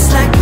just like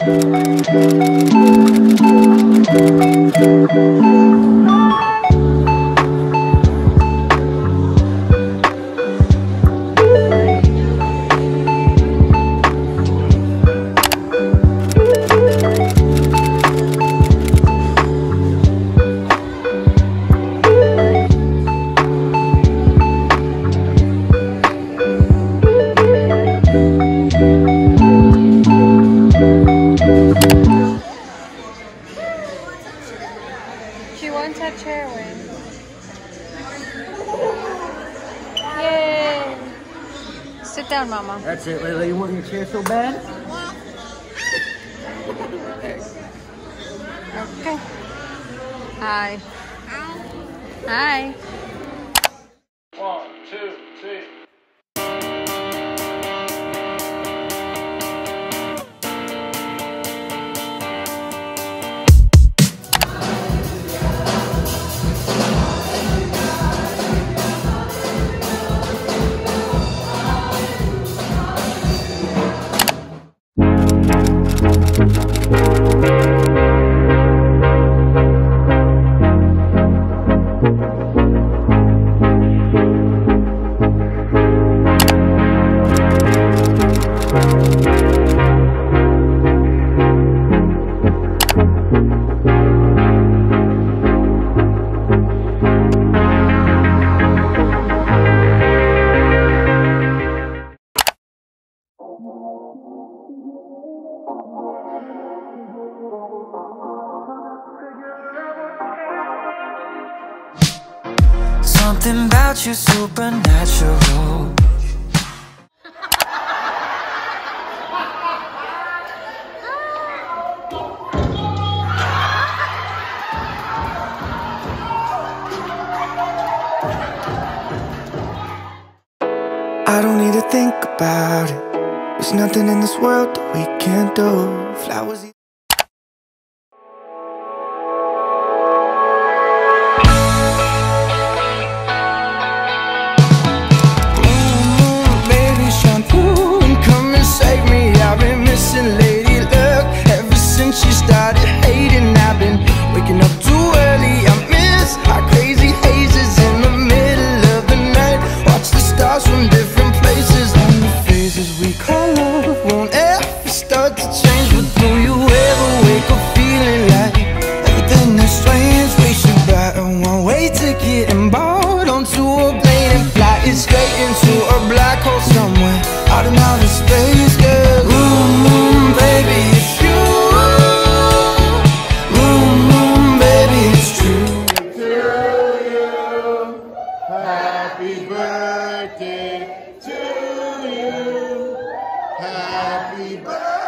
Thank you. Down, Mama. That's it, Lily. You want your chair so bad? okay. Hi. Hi. Hi. Something about you supernatural. I don't need to think about it. There's nothing in this world that we can't do. Flowers Happy birthday.